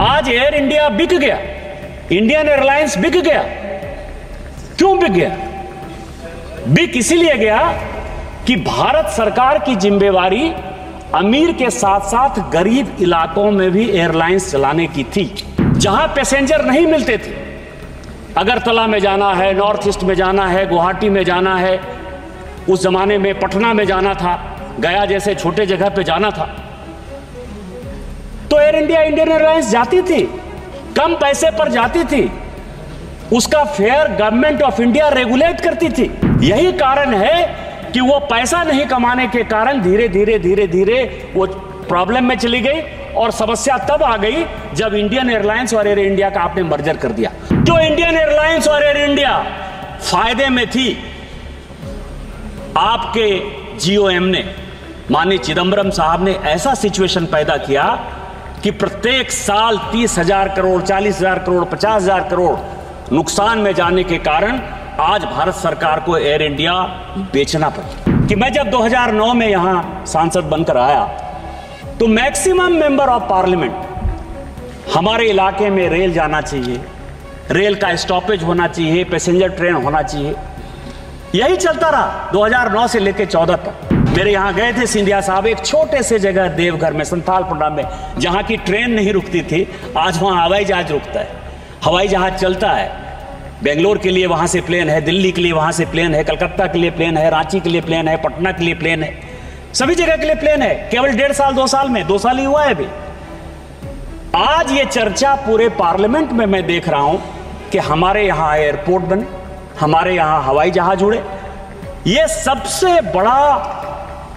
आज air India बिक गया। इंडियन एयरलाइंस बिक गया। क्यों बिक गया? बिक इसीलिए गया कि भारत सरकार की जिम्मेवारी अमीर के साथ साथ गरीब इलाकों में भी एयरलाइंस चलाने की थी, जहाँ पैसेंजर नहीं मिलते थे। अगरतला में जाना है नॉर्थ ईस्ट में जाना है गुवाहाटी में जाना है, उस जमाने में पटना में जाना था, गया जैसे छोटे जगह पे जाना था। तो एयर इंडिया इंडियन एयरलाइंस जाती थी, कम पैसे पर जाती थी। उसका fare government of India regulate करती थी। यही कारण है कि वो पैसा नहीं कमाने के कारण धीरे धीरे धीरे धीरे वो प्रॉब्लम में चली गई और समस्या तब आ गई जब इंडियन एयरलाइंस और एयर इंडिया का आपने मर्जर कर दिया। जो इंडियन एयरलाइंस और एयर इंडिया फ़ायदे में थी, आपके जीओएम ने, माननीय चिदंबरम साहब ने ऐसा सिचुएशन पैदा किया कि प्रत्येक साल तीस हज़ार करोड़, चालीस हज़ार करोड़, पचास हज़ार करोड़ नुकसान में जाने के कारण आज भारत सरकार को एयर इंडिया बेचना पड़ा। कि मैं जब 2009 में यहाँ सांसद बनकर आया तो मैक्सिमम मेंबर ऑफ़ पार्लियामेंट हमारे इलाके में रेल जाना चाहिए, रेल का स्टॉपेज होना चाहिए, पैसेंजर ट्रेन होना चाहिए। यही चलता रहा 2009 से लेकर 14 तक। मेरे यहाँ गए थे सिंधिया साहब, एक छोटे से जगह देवघर में, संथालपुरा में, जहाँ की ट्रेन नहीं रुकती थी। आज वहाँ हवाई जहाज़ रुकता है। हवाई जहाज़ चलता है। बेंगलोर के लिए वहाँ से प्लेन है, दिल्ली के लिए वहाँ से प्लेन है, कलकत्ता के लिए प्लेन है, रांची के लिए प्लेन है, पटना के लिए प्लेन है। सभी जगह के लिए प्लेन है, केवल डेढ़ साल, दो साल में, दो साल ही हुआ है अभी। आज ये चर्चा पूरे पार्लियामेंट में मैं देख रहा हूँ कि हमारे यहाँ एयरपोर्ट बने, हमारे यहाँ हवाई जहाज़ उड़े। ये सबसे बड़ा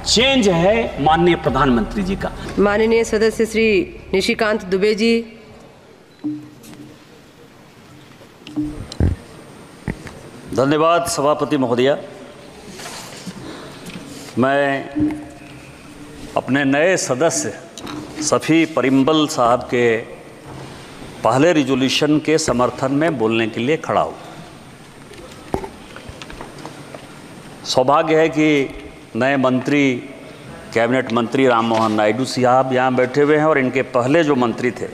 चेंज है माननीय प्रधानमंत्री जी का। माननीय सदस्य श्री निशिकांत दुबे जी। धन्यवाद सभापति महोदया। मैं अपने नए सदस्य सफ़ी परिम्बल साहब के पहले रिजोल्यूशन के समर्थन में बोलने के लिए खड़ा हूँ। सौभाग्य है कि नए मंत्री, कैबिनेट मंत्री राम मोहन नायडू साहब यहाँ बैठे हुए हैं और इनके पहले जो मंत्री थे,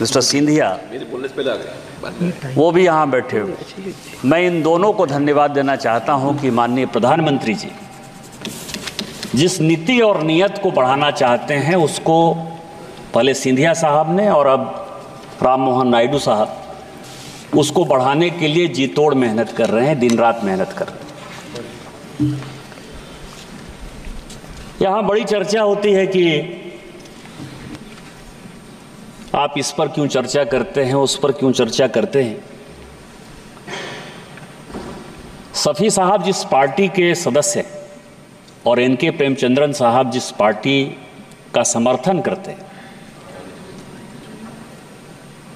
मिस्टर सिंधिया, वो भी यहाँ बैठे हुए मैं इन दोनों को धन्यवाद देना चाहता हूँ कि माननीय प्रधानमंत्री जी जिस नीति और नियत को बढ़ाना चाहते हैं, उसको पहले सिंधिया साहब ने और अब राम मोहन नायडू साहब, उसको बढ़ाने के लिए जी तोड़ मेहनत कर रहे हैं, दिन रात मेहनत कर रहे हैं। यहाँ बड़ी चर्चा होती है कि आप इस पर क्यों चर्चा करते हैं, उस पर क्यों चर्चा करते हैं? सफ़ी साहब जिस पार्टी के सदस्य और एन के प्रेमचंद्रन साहब जिस पार्टी का समर्थन करते हैं,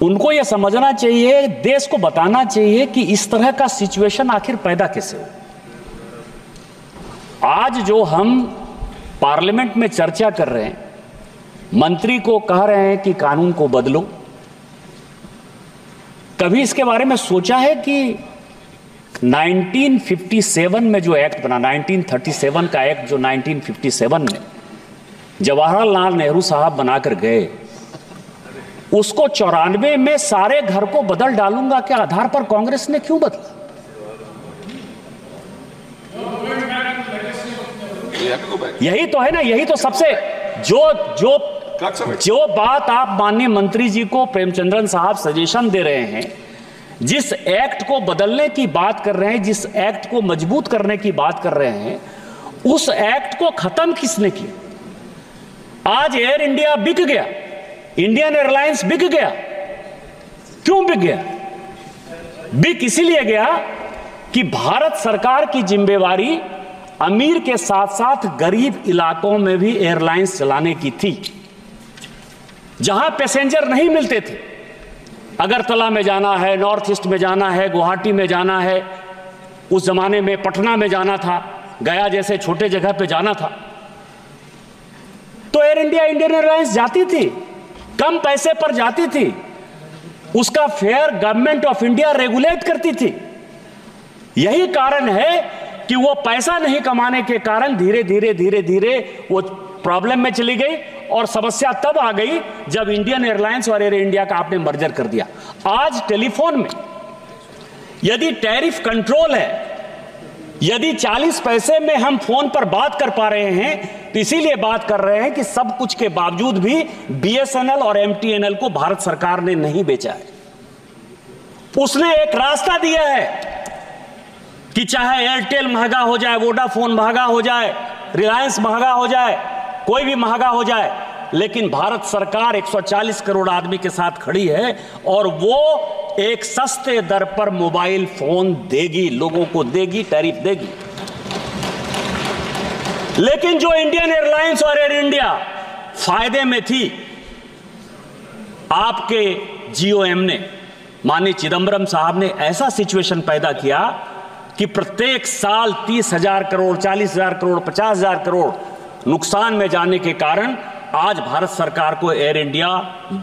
उनको यह समझना चाहिए, देश को बताना चाहिए कि इस तरह का सिचुएशन आखिर पैदा कैसे हो आज जो हम पार्लियामेंट में चर्चा कर रहे हैं, मंत्री को कह रहे हैं कि कानून को बदलो। कभी इसके बारे में सोचा है कि 1957 में जो एक्ट बना 1937 का एक्ट जो 1957 में जवाहरलाल नेहरू साहब बनाकर गए, उसको चौरानवे में सारे घर को बदल डालूँगा के आधार पर कांग्रेस ने क्यों बदला? यही तो है ना यही तो सबसे जो जो जो बात आप माननीय मंत्री जी को प्रेमचंद्रन साहब सजेशन दे रहे हैं जिस एक्ट को बदलने की बात कर रहे हैं जिस एक्ट को मज़बूत करने की बात कर रहे हैं उस एक्ट को खत्म किसने किया? आज एयर इंडिया बिक गया इंडियन एयरलाइंस बिक गया। क्यों बिक गया? बिक इसीलिए गया कि भारत सरकार की जिम्मेवारी अमीर के साथ साथ गरीब इलाकों में भी एयरलाइंस चलाने की थी, जहाँ पैसेंजर नहीं मिलते थे। अगरतला में जाना है, नॉर्थ ईस्ट में जाना है, गुवाहाटी में जाना है, उस जमाने में पटना में जाना था, गया जैसे छोटे जगह पे जाना था। तो एयर इंडिया इंडियन एयरलाइंस जाती थी, कम पैसे पर जाती थी, उसका fare government of India regulate करती थी। यही कारण है कि वो पैसा नहीं कमाने के कारण धीरे धीरे धीरे धीरे वो प्रॉब्लम में चली गई और समस्या तब आ गई जब इंडियन एयरलाइंस और एयर इंडिया का आपने मर्जर कर दिया। आज टेलीफोन में यदि टैरिफ कंट्रोल है, यदि 40 पैसे में हम फ़ोन पर बात कर पा रहे हैं तो इसीलिए बात कर रहे हैं कि सब कुछ के बावजूद भी बीएसएनएल और एमटीएनएल को भारत सरकार ने नहीं बेचा है। उसने एक रास्ता दिया है। कि चाहे एयरटेल महँगा हो जाए वोडाफोन महँगा हो जाए रिलायंस महँगा हो जाए, कोई भी महँगा हो जाए, लेकिन भारत सरकार 140 करोड़ आदमी के साथ खड़ी है और वो एक सस्ते दर पर मोबाइल फ़ोन देगी, लोगों को देगी, टैरिफ देगी। लेकिन जो इंडियन एयरलाइंस और एयर इंडिया फ़ायदे में थी, आपके जीओएम ने, माननीय चिदम्बरम साहब ने ऐसा सिचुएशन पैदा किया कि प्रत्येक साल तीस हज़ार करोड़, चालीस हज़ार करोड़, पचास हज़ार करोड़ नुकसान में जाने के कारण आज भारत सरकार को एयर इंडिया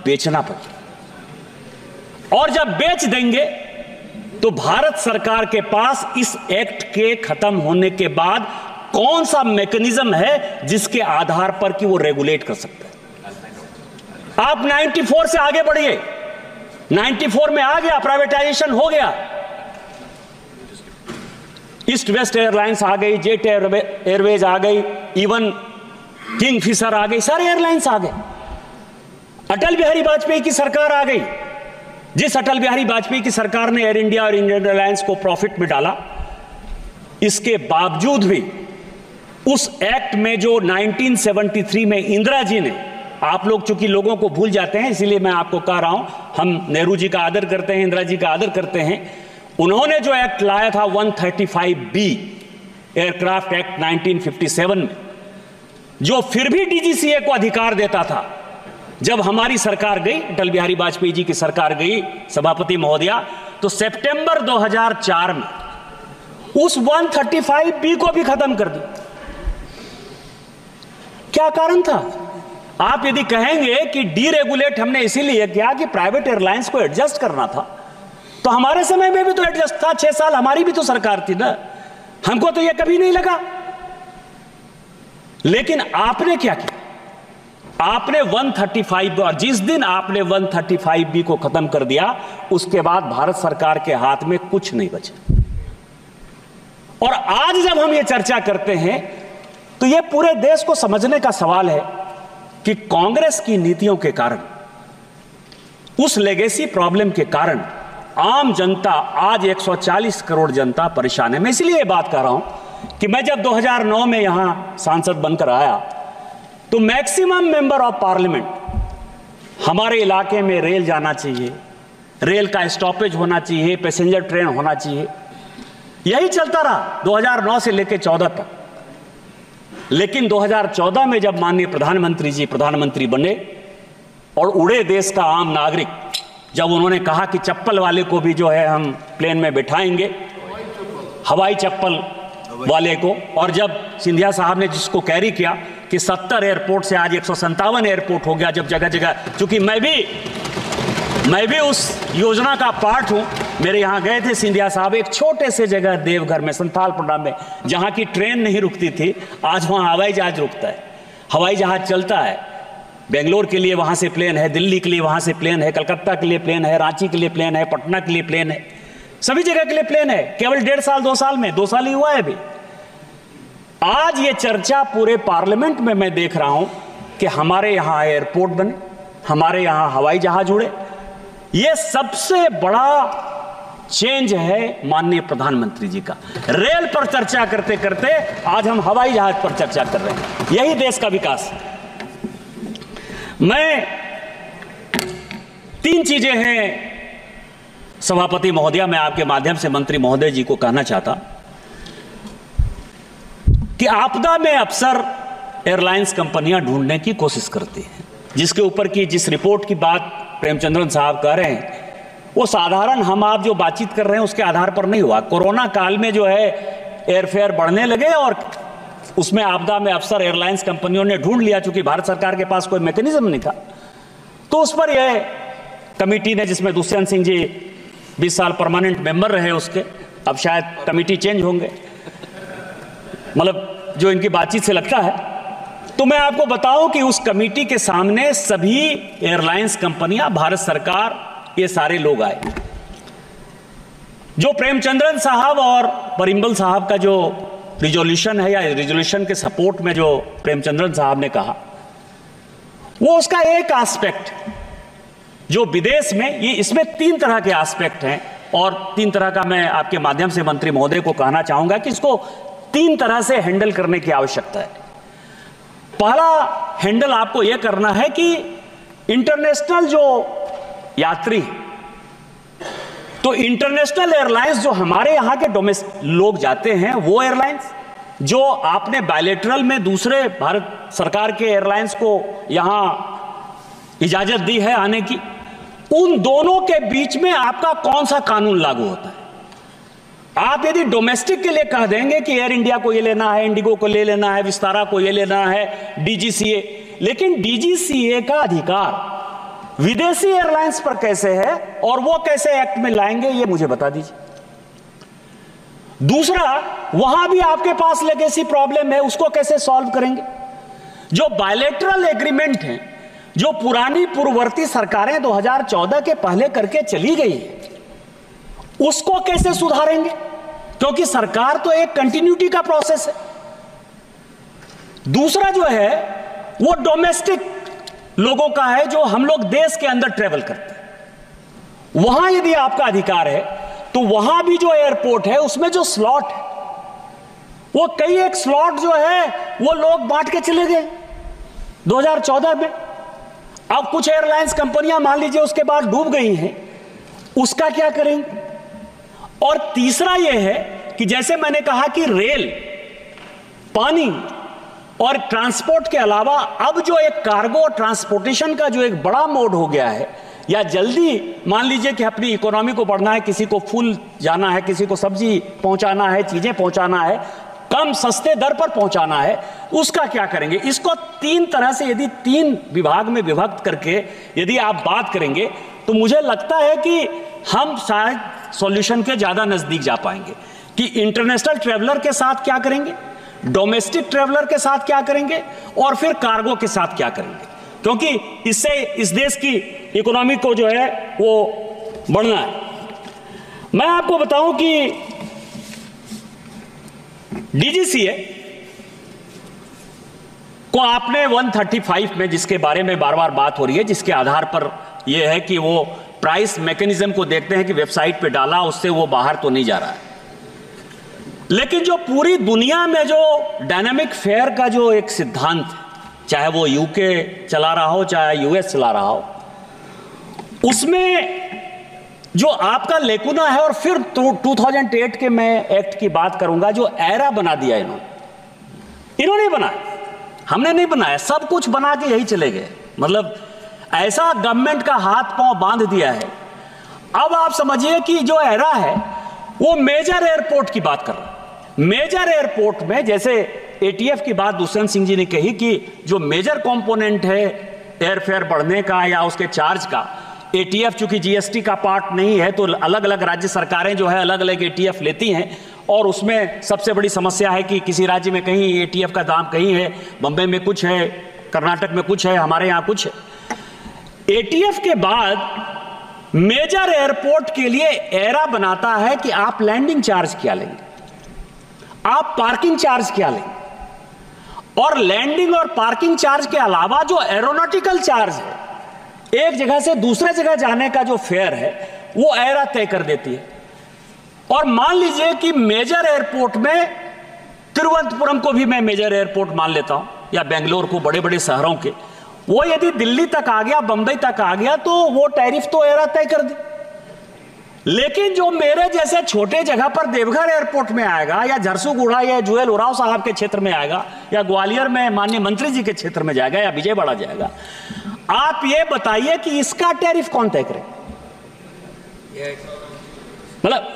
बेचना पड़ा और जब बेच देंगे तो भारत सरकार के पास इस एक्ट के खत्म होने के बाद कौन सा मैकेनिज्म है जिसके आधार पर कि वो रेगुलेट कर सकते हैं? आप 94 से आगे बढ़िए। 94 में आ गया प्राइवेटाइजेशन हो गया। ईस्ट वेस्ट एयरलाइंस आ गई जेट एयरवेज आ गई इवन किंग फिशर आ गई, सारे एयरलाइंस आ गए। अटल बिहारी वाजपेयी की सरकार आ गई। जिस अटल बिहारी वाजपेयी की सरकार ने एयर इंडिया और इंडियन एयरलाइंस को प्रॉफिट में डाला, इसके बावजूद भी उस एक्ट में जो 1973 में इंदिरा जी ने, आप लोग चूँकि लोगों को भूल जाते हैं, इसीलिए मैं आपको कह रहा हूँ, हम नेहरू जी का आदर करते हैं, इंदिरा जी का आदर करते हैं उन्होंने जो एक्ट लाया था 135 बी, एयरक्राफ्ट एक्ट 1957 में, जो फिर भी डीजीसीए को अधिकार देता था। जब हमारी सरकार गई, अटल बिहारी वाजपेयी जी की सरकार गई, सभापति महोदया तो सितंबर 2004 में उस 135 बी को भी खत्म कर दिया। क्या कारण था? आप यदि कहेंगे कि डीरेगुलेट हमने इसीलिए किया कि प्राइवेट एयरलाइंस को एडजस्ट करना था। तो हमारे समय में भी तो एडजस्ट था, छह साल हमारी भी तो सरकार थी ना। हमको तो यह कभी नहीं लगा। लेकिन आपने क्या किया? आपने 135 और जिस दिन आपने 135 बी को खत्म कर दिया, उसके बाद भारत सरकार के हाथ में कुछ नहीं बचा। और आज जब हम ये चर्चा करते हैं तो ये पूरे देश को समझने का सवाल है कि कांग्रेस की नीतियों के कारण, उस लेगेसी प्रॉब्लम के कारण आम जनता, आज 140 करोड़ जनता परेशान है। मैं इसलिए बात कर रहा हूँ कि मैं जब 2009 में यहाँ सांसद बनकर आया तो मैक्सिमम मेंबर ऑफ़ पार्लियामेंट हमारे इलाके में रेल जाना चाहिए, रेल का स्टॉपेज होना चाहिए, पैसेंजर ट्रेन होना चाहिए। यही चलता रहा 2009 से लेकर 14 तक। लेकिन 2014 में जब माननीय प्रधानमंत्री जी प्रधानमंत्री बने और उड़े देश का आम नागरिक जब उन्होंने कहा कि चप्पल वाले को भी जो है हम प्लेन में बिठाएँगे, हवाई चप्पल वाले को। और जब सिंधिया साहब ने जिसको कैरी किया कि 70 एयरपोर्ट से आज एक एयरपोर्ट हो गया, जब जगह जगह क्योंकि मैं भी मैं भी उस योजना का पार्ट हूँ, मेरे यहाँ गए थे सिंधिया साहब एक छोटे से जगह देवघर में, संथालपुरा में, जहाँ की ट्रेन नहीं रुकती थी, आज वहाँ हवाई जहाज़ रुकता है। हवाई जहाज़ चलता है। बेंगलोर के लिए वहाँ से प्लेन है, दिल्ली के लिए वहाँ से प्लेन है, कलकत्ता के लिए प्लेन है, रांची के लिए प्लेन है, पटना के लिए प्लेन है। सभी जगह के लिए प्लेन है, केवल डेढ़ साल, दो साल में, दो साल ही हुआ है अभी। आज ये चर्चा पूरे पार्लियामेंट में मैं देख रहा हूँ कि हमारे यहाँ एयरपोर्ट बने, हमारे यहाँ हवाई जहाज़ उड़े। ये सबसे बड़ा चेंज है माननीय प्रधानमंत्री जी का। रेल पर चर्चा करते करते आज हम हवाई जहाज़ पर चर्चा कर रहे हैं। यही देश का विकास। है मैं तीन चीज़ें हैं। सभापति महोदया, मैं आपके माध्यम से मंत्री महोदय जी को कहना चाहता कि आपदा में अक्सर एयरलाइंस कंपनियाँ ढूँढने की कोशिश करती हैं। जिसके ऊपर की, जिस रिपोर्ट की बात प्रेमचंद्रन साहब कह रहे हैं, वो साधारण हम आप जो बातचीत कर रहे हैं, उसके आधार पर नहीं हुआ। कोरोना काल में जो है, एयरफेयर बढ़ने लगे और उसमें आपदा में अफसर एयरलाइंस कंपनियों ने ढूंढ लिया, चूँकि भारत सरकार के पास कोई मैकेनिज्म नहीं था। तो उस पर यह कमिटी ने, जिसमें दुष्यंत सिंह जी 20 साल परमानेंट मेंबर रहे उसके, अब शायद कमिटी चेंज होंगे। मतलब जो इनकी बातचीत से लगता है। तो मैं आपको बताऊँ कि उस कमेटी के सामने सभी एयरलाइंस कंपनियाँ, भारत सरकार, ये सारे लोग आए। जो प्रेमचंद्रन साहब और परिम्बल साहब का जो रिजोल्यूशन है या रिजोल्यूशन के सपोर्ट में जो प्रेमचंद्रन साहब ने कहा, वो उसका एक एस्पेक्ट जो विदेश में, ये इसमें तीन तरह के एस्पेक्ट हैं। और तीन तरह का मैं आपके माध्यम से मंत्री महोदय को कहना चाहूँगा कि इसको तीन तरह से हैंडल करने की आवश्यकता है। पहला हैंडल आपको यह करना है कि इंटरनेशनल जो यात्री तो इंटरनेशनल एयरलाइंस जो हमारे यहाँ के डोमेस्टिक लोग जाते हैं, वो एयरलाइंस जो आपने बायलेटरल में दूसरे भारत सरकार के एयरलाइंस को यहाँ इजाज़त दी है आने की, उन दोनों के बीच में आपका कौन सा कानून लागू होता है? आप यदि डोमेस्टिक के लिए कह देंगे कि एयर इंडिया को ये लेना है इंडिगो को ले लेना है विस्तारा को ये लेना है डीजीसीए लेकिन डीजीसीए का अधिकार विदेशी एयरलाइंस पर कैसे है और वो कैसे एक्ट में लाएँगे, ये मुझे बता दीजिए। दूसरा, वहाँ भी आपके पास लेगेसी प्रॉब्लम है, उसको कैसे सॉल्व करेंगे? जो बायलेटरल एग्रीमेंट है, जो पुरानी पूर्ववर्ती सरकारें 2014 के पहले करके चली गई है, उसको कैसे सुधारेंगे? क्योंकि सरकार तो एक कंटिन्यूटी का प्रोसेस है। दूसरा जो है, वो डोमेस्टिक लोगों का है जो हम लोग देश के अंदर ट्रेवल करते हैं। वहाँ यदि आपका अधिकार है तो वहाँ भी जो एयरपोर्ट है, उसमें जो स्लॉट है, वो कई एक स्लॉट जो है, वो लोग बांट के चले गए। 2014 में। अब कुछ एयरलाइंस कंपनियाँ, मान लीजिए, उसके बाद डूब गई हैं, उसका क्या करेंगे? और तीसरा यह है कि जैसे मैंने कहा कि रेल, पानी और ट्रांसपोर्ट के अलावा अब जो एक कार्गो ट्रांसपोर्टेशन का जो एक बड़ा मोड हो गया है, या जल्दी मान लीजिए कि अपनी इकोनॉमी को बढ़ना है, किसी को फूल जाना है, किसी को सब्ज़ी पहुंचाना है, चीज़ें पहुंचाना है, कम सस्ते दर पर पहुंचाना है, उसका क्या करेंगे? इसको तीन तरह से यदि तीन विभाग में विभक्त करके यदि आप बात करेंगे तो मुझे लगता है कि हम शायद सॉल्यूशन के ज़्यादा नज़दीक जा पाएँगे। कि इंटरनेशनल ट्रेवलर के साथ क्या करेंगे? डोमेस्टिक ट्रेवलर के साथ क्या करेंगे और फिर कार्गो के साथ क्या करेंगे? क्योंकि इससे इस देश की इकोनॉमी को जो है वो बढ़ना है। मैं आपको बताऊँ कि डीजीसीए को आपने 135 में जिसके बारे में बार बार बात हो रही है, जिसके आधार पर यह है कि वो प्राइस मैकेनिज्म को देखते हैं कि वेबसाइट पे डाला, उससे वो बाहर तो नहीं जा रहा है। लेकिन जो पूरी दुनिया में जो डायनामिक फेयर का जो एक सिद्धांत, चाहे वो यूके चला रहा हो, चाहे यूएस चला रहा हो, उसमें जो आपका लेकुना है, और फिर 2008 के मैं एक्ट की बात करूँगा, जो एरा बना दिया इन्होंने। इन्होंने बनाया। हमने नहीं बनाया, सब कुछ बना के यही चले गए। मतलब ऐसा गवर्नमेंट का हाथ पाँव बाँध दिया है। अब आप समझिए कि जो एरा है, वो मेजर एयरपोर्ट की बात कर रहा मेजर एयरपोर्ट में, जैसे एटीएफ की बात दुष्यंत सिंह जी ने कही कि जो मेजर कंपोनेंट है एयरफेयर बढ़ने का या उसके चार्ज का एटीएफ चूँकि जीएसटी का पार्ट नहीं है तो अलग अलग राज्य सरकारें जो है अलग अलग एटीएफ लेती हैं, और उसमें सबसे बड़ी समस्या है कि किसी राज्य में कहीं एटीएफ का दाम कहीं है बंबई में कुछ है, कर्नाटक में कुछ है, हमारे यहाँ कुछ है। एटीएफ के बाद मेजर एयरपोर्ट के लिए एरा बनाता है कि आप लैंडिंग चार्ज क्या लेंगे। आप पार्किंग चार्ज क्या लेंगे और लैंडिंग और पार्किंग चार्ज के अलावा जो एरोनॉटिकल चार्ज है, एक जगह से दूसरे जगह जाने का जो फेयर है, वो एरा तय कर देती है। और मान लीजिए कि मेजर एयरपोर्ट में तिरुवनंतपुरम को भी मैं मेजर एयरपोर्ट मान लेता हूँ, या बेंगलोर को बड़े बड़े शहरों के, वो यदि दिल्ली तक आ गया, बंबई तक आ गया तो वो टैरिफ तो एरा तय कर दी। लेकिन जो मेरे जैसे छोटे जगह पर देवघर एयरपोर्ट में आएगा, या झरसूगुड़ा, या जुएल उराव साहब के क्षेत्र में आएगा, या ग्वालियर में माननीय मंत्री जी के क्षेत्र में जाएगा, या विजयवाड़ा जाएगा, आप ये बताइए कि इसका टैरिफ कौन तय करे? मतलब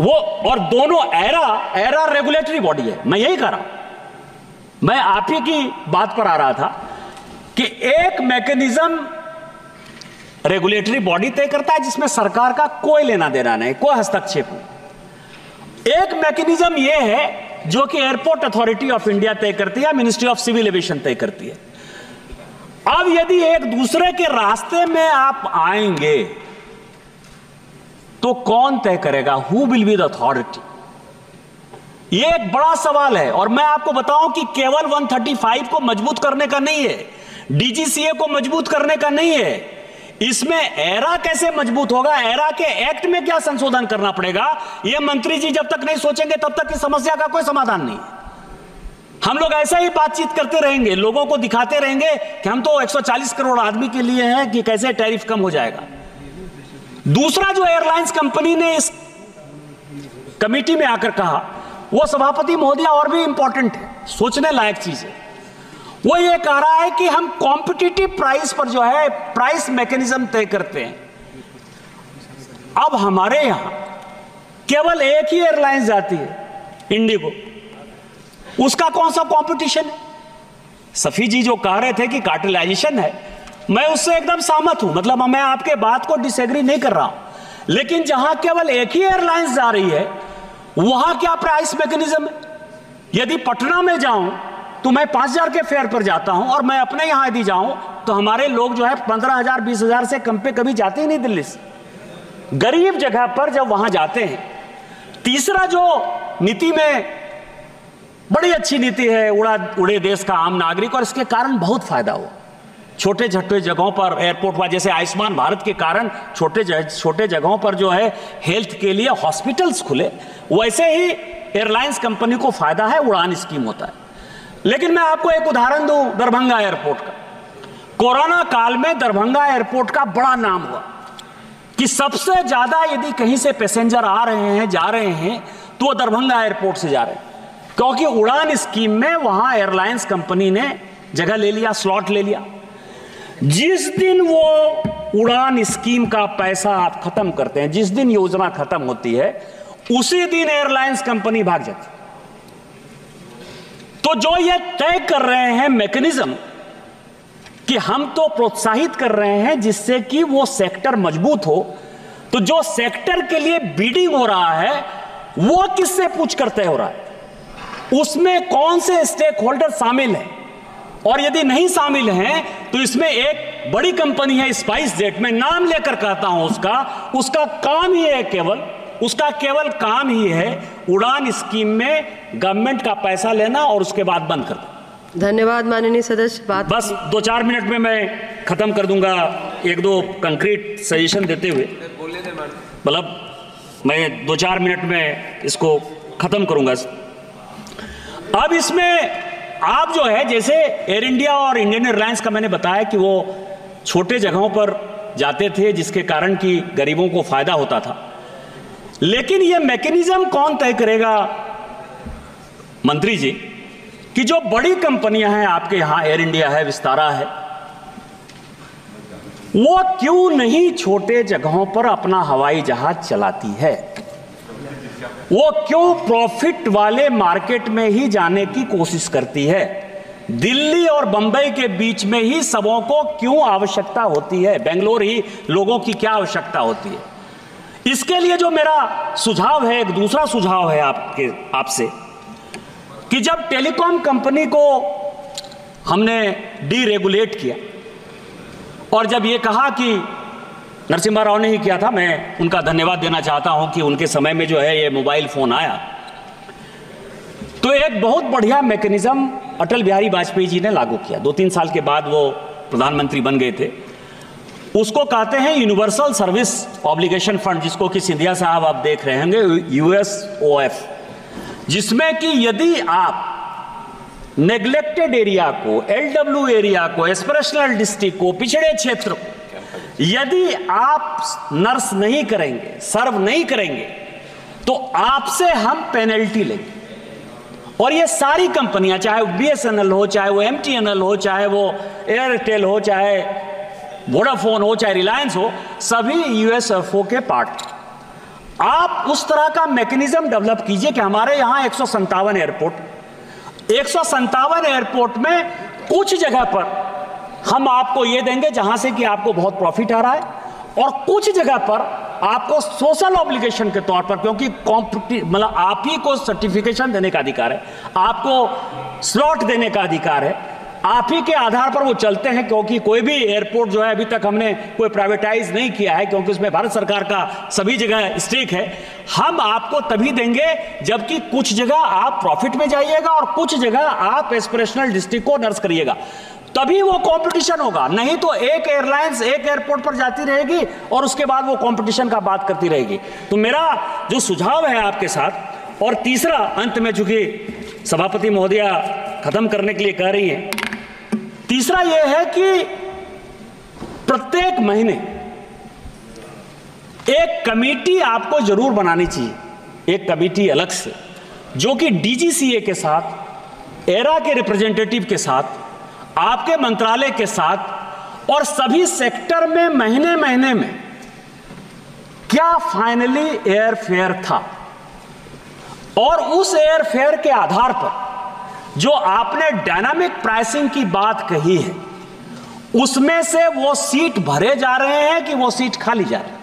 वो और दोनों एरा एरा रेगुलेटरी बॉडी है। मैं यही कह रहा हूँ। मैं आप ही की बात पर आ रहा था कि एक मैकेनिज्म रेगुलेटरी बॉडी तय करता है जिसमें सरकार का कोई लेना देना नहीं, कोई हस्तक्षेप नहीं। एक मैकेनिज्म यह है जो कि एयरपोर्ट अथॉरिटी ऑफ़ इंडिया तय करती है मिनिस्ट्री ऑफ़ सिविल एविएशन तय करती है। अब यदि एक दूसरे के रास्ते में आप आएँगे तो कौन तय करेगा? Who will be the authority यह एक बड़ा सवाल है, और मैं आपको बताऊँ कि केवल 135 को मज़बूत करने का नहीं है डीजीसीए को मज़बूत करने का नहीं है। इसमें एरा कैसे मज़बूत होगा? एरा के एक्ट में क्या संशोधन करना पड़ेगा? यह मंत्री जी जब तक नहीं सोचेंगे, तब तक इस समस्या का कोई समाधान नहीं। हम लोग ऐसा ही बातचीत करते रहेंगे, लोगों को दिखाते रहेंगे कि हम तो 140 करोड़ आदमी के लिए हैं कि कैसे टैरिफ कम हो जाएगा। दूसरा जो एयरलाइंस कंपनी ने इस कमेटी में आकर कहा, वो सभापति महोदया और भी इंपॉर्टेंट है। सोचने लायक चीज़ है। वो ये कह रहा है कि हम कॉम्पिटिटिव प्राइस पर जो है प्राइस मैकेनिज्म तय करते हैं। अब हमारे यहाँ केवल एक ही एयरलाइंस जाती है इंडिगो उसका कौन सा कंपटीशन है? सफी जी जो कह रहे थे कि कार्टिलाइजेशन है, मैं उससे एकदम सहमत हूँ। मतलब मैं आपके बात को डिसएग्री नहीं कर रहा हूँ। लेकिन जहाँ केवल एक ही एयरलाइंस जा रही है, वहाँ क्या प्राइस मैकेनिज्म है? यदि पटना में जाऊँ तो मैं पाँच हज़ार के फेयर पर जाता हूँ और मैं अपने यहाँ यदि जाऊँ तो हमारे लोग जो है पंद्रह हज़ार, बीस हज़ार से कम पे कभी जाते ही नहीं दिल्ली से। गरीब जगह पर जब वहाँ जाते हैं, तीसरा जो नीति में बड़ी अच्छी नीति है, उड़ा, उड़े देश का आम नागरिक, और इसके कारण बहुत फ़ायदा हुआ। छोटे छोटे जगहों पर, एयरपोर्ट पर, जैसे आयुष्मान भारत के कारण छोटे छोटे जगहों पर जो है हेल्थ के लिए हॉस्पिटल्स खुले, वैसे ही एयरलाइंस कंपनी को फ़ायदा है, उड़ान स्कीम होता है। लेकिन मैं आपको एक उदाहरण दूँ, दरभंगा एयरपोर्ट का। कोरोना काल में दरभंगा एयरपोर्ट का बड़ा नाम हुआ कि सबसे ज़्यादा यदि कहीं से पैसेंजर आ रहे हैं, जा रहे हैं तो वो दरभंगा एयरपोर्ट से जा रहे हैं। क्योंकि उड़ान स्कीम में वहाँ एयरलाइंस कंपनी ने जगह ले लिया, स्लॉट ले लिया। जिस दिन वो उड़ान स्कीम का पैसा आप खत्म करते हैं, जिस दिन योजना खत्म होती है, उसी दिन एयरलाइंस कंपनी भाग जाती तो जो ये तय कर रहे हैं मैकेनिज्म कि हम तो प्रोत्साहित कर रहे हैं जिससे कि वो सेक्टर मज़बूत हो तो जो सेक्टर के लिए बीडिंग हो रहा है, वो किससे पूछ करते हो रहा है? उसमें कौन से स्टेक होल्डर शामिल है? और यदि नहीं शामिल हैं तो इसमें एक बड़ी कंपनी है स्पाइस जेट में नाम लेकर कहता हूँ उसका उसका काम ही है केवल उसका केवल काम ही है उड़ान स्कीम में गवर्नमेंट का पैसा लेना और उसके बाद बंद कर धन्यवाद माननीय सदस्य बात बस दो चार मिनट में मैं खत्म कर दूँगा एक दो कंक्रीट सजेशन देते हुए। मतलब मैं दो चार मिनट में इसको खत्म करूँगा। अब इसमें आप जो है जैसे एयर इंडिया और इंडियन एयरलाइंस का मैंने बताया कि वो छोटे जगहों पर जाते थे जिसके कारण कि गरीबों को फ़ायदा होता था। लेकिन यह मैकेनिज्म कौन तय करेगा? मंत्री जी, कि जो बड़ी कंपनियाँ हैं, आपके यहाँ एयर इंडिया है विस्तारा है, वो क्यों नहीं छोटे जगहों पर अपना हवाई जहाज़ चलाती है? वो क्यों प्रॉफिट वाले मार्केट में ही जाने की कोशिश करती है? दिल्ली और बंबई के बीच में ही सबों को क्यों आवश्यकता होती है? बेंगलोर ही लोगों की क्या आवश्यकता होती है? इसके लिए जो मेरा सुझाव है, एक दूसरा सुझाव है आपके, आपसे, कि जब टेलीकॉम कंपनी को हमने डीरेगुलेट किया, और जब ये कहा कि नरसिम्हा राव ने ही किया था, मैं उनका धन्यवाद देना चाहता हूँ कि उनके समय में जो है ये मोबाइल फ़ोन आया तो एक बहुत बढ़िया मैकेनिज्म अटल बिहारी वाजपेयी जी ने लागू किया। दो तीन साल के बाद वो प्रधानमंत्री बन गए थे। उसको कहते हैं यूनिवर्सल सर्विस ऑब्लिगेशन फंड जिसको कि सिंधिया साहब आप देख रहे होंगे यूएसओएफ जिसमें कि यदि आप नेग्लेक्टेड एरिया को एलडब्ल्यू एरिया को एस्पिरेशनल डिस्ट्रिक्ट को, पिछड़े क्षेत्र को, यदि आप नर्स नहीं करेंगे सर्व नहीं करेंगे तो आपसे हम पेनल्टी लेंगे। और ये सारी कंपनियाँ, चाहे वो बीएसएनएल हो, चाहे वो एमटीएनएल हो, चाहे वो एयरटेल हो, चाहे वोडाफोन हो, चाहे रिलायंस हो, सभी यूएसएफओ के पार्ट आप उस तरह का मैकेनिज्म डेवलप कीजिए कि हमारे यहाँ एक एयरपोर्ट एक एयरपोर्ट में कुछ जगह पर हम आपको ये देंगे जहाँ से कि आपको बहुत प्रॉफिट आ रहा है और कुछ जगह पर आपको सोशल ऑब्लिगेशन के तौर पर, क्योंकि मतलब आप ही को सर्टिफिकेशन देने का अधिकार है, आपको स्लॉट देने का अधिकार है आप ही के आधार पर वो चलते हैं, क्योंकि कोई भी एयरपोर्ट जो है अभी तक हमने कोई प्राइवेटाइज नहीं किया है, क्योंकि उसमें भारत सरकार का सभी जगह स्टेक है। हम आपको तभी देंगे जबकि कुछ जगह आप प्रॉफिट में जाइएगा और कुछ जगह आप एस्पिरेशनल डिस्ट्रिक्ट को नर्स करिएगा। तभी वो कंपटीशन होगा। नहीं तो एक एयरलाइंस एक एयरपोर्ट पर जाती रहेगी और उसके बाद वो कंपटीशन का बात करती रहेगी। तो मेरा जो सुझाव है आपके साथ, और तीसरा अंत में चूँकि सभापति महोदया खत्म करने के लिए कह रही है तीसरा यह है कि प्रत्येक महीने एक कमेटी आपको ज़रूर बनानी चाहिए, एक कमेटी अलग से, जो कि डीजीसीए के साथ, एरा के रिप्रेजेंटेटिव के साथ, आपके मंत्रालय के साथ और सभी सेक्टर में महीने महीने में क्या फाइनली एयरफेयर था। और उस एयरफेयर के आधार पर जो आपने डायनामिक प्राइसिंग की बात कही है उसमें से वो सीट भरे जा रहे हैं कि वो सीट खाली जा रही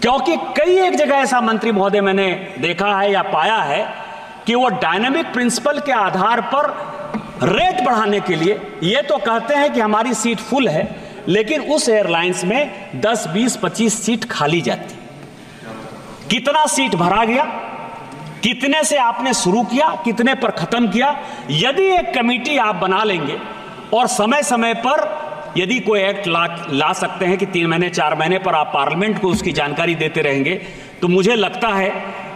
क्योंकि कई एक जगह ऐसा मंत्री महोदय मैंने देखा है या पाया है कि वो डायनामिक प्रिंसिपल के आधार पर रेट बढ़ाने के लिए ये तो कहते हैं कि हमारी सीट फुल है लेकिन उस एयरलाइंस में 10, 20, 25 सीट खाली जाती। कितना सीट भरा गया? कितने से आपने शुरू किया, कितने पर खत्म किया, यदि एक कमेटी आप बना लेंगे और समय समय पर यदि कोई एक्ट ला ला सकते हैं कि तीन महीने, चार महीने पर आप पार्लियामेंट को उसकी जानकारी देते रहेंगे तो मुझे लगता है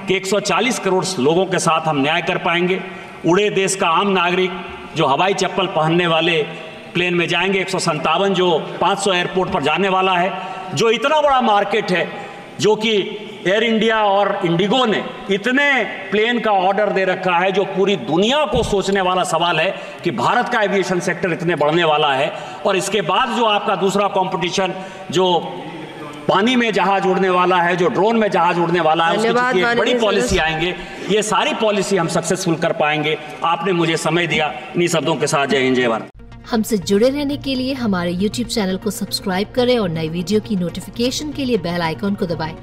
कि 140 करोड़ लोगों के साथ हम न्याय कर पाएँगे। उड़े देश का आम नागरिक जो हवाई चप्पल पहनने वाले प्लेन में जाएँगे, एक जो 500 एयरपोर्ट पर जाने वाला है, जो इतना बड़ा मार्केट है, जो कि एयर इंडिया और इंडिगो ने इतने प्लेन का ऑर्डर दे रखा है जो पूरी दुनिया को सोचने वाला सवाल है कि भारत का एविएशन सेक्टर इतने बढ़ने वाला है। और इसके बाद जो आपका दूसरा कंपटीशन जो पानी में जहाज़ उड़ने वाला है जो ड्रोन में जहाज़ उड़ने वाला है उसकी बड़ी पॉलिसी आएँगे। ये सारी पॉलिसी हम सक्सेसफुल कर पाएँगे। आपने मुझे समय दिया। इन्हीं शब्दों के साथ जय हिंद जय भारत। हमसे जुड़े रहने के लिए हमारे YouTube चैनल को सब्सक्राइब करें और नई वीडियो की नोटिफिकेशन के लिए बेल आइकॉन को दबाएँ।